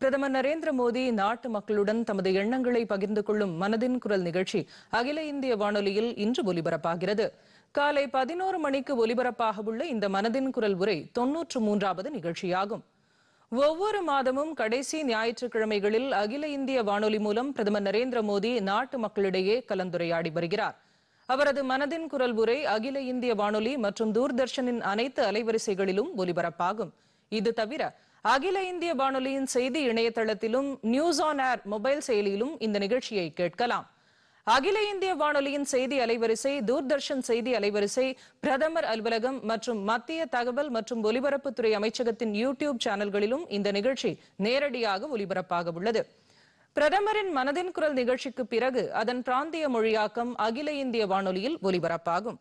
பிரதமர் நரேந்திர மோடி நாட்டு மக்களுடன் தமது எண்ணங்களை பகிர்ந்து கொள்ளும் மனதின் குரல் நிகழ்ச்சி அகில இந்திய வானொலியில் இன்று ஒலிபரப்பாகிறது. காலை பதினோரு மணிக்கு ஒலிபரப்பாகவுள்ள இந்த மனதின் குரல் உரை தொன்னூற்று மூன்றாவது நிகழ்ச்சியாகும். ஒவ்வொரு மாதமும் கடைசி ஞாயிற்றுக்கிழமைகளில் அகில இந்திய வானொலி மூலம் பிரதமர் நரேந்திர மோடி நாட்டு மக்களிடையே கலந்துரையாடி வருகிறார். அவரது மனதின் குரல் உரை அகில இந்திய வானொலி மற்றும் தூர்தர்ஷனின் அனைத்து அலைவரிசைகளிலும் ஒலிபரப்பாகும். இது தவிர அகில இந்திய வானொலியின் செய்தி இணையதளத்திலும் நியூஸ் ஆன் ஏர் மொபைல் செயலியிலும் இந்த நிகழ்ச்சியை கேட்கலாம். அகில இந்திய வானொலியின் செய்தி அலைவரிசை தூர்தர்ஷன் செய்தி அலைவரிசை பிரதமர் அலுவலகம் மற்றும் மத்திய தகவல் மற்றும் ஒலிபரப்புத்துறை அமைச்சகத்தின் யூடியூப் சேனல்களிலும் இந்த நிகழ்ச்சி நேரடியாக ஒலிபரப்பாக உள்ளது. பிரதமரின் மனதின் குரல் நிகழ்ச்சிக்கு பிறகு அதன் பிராந்திய மொழியாக்கம் அகில இந்திய வானொலியில் ஒலிபரப்பாகும்.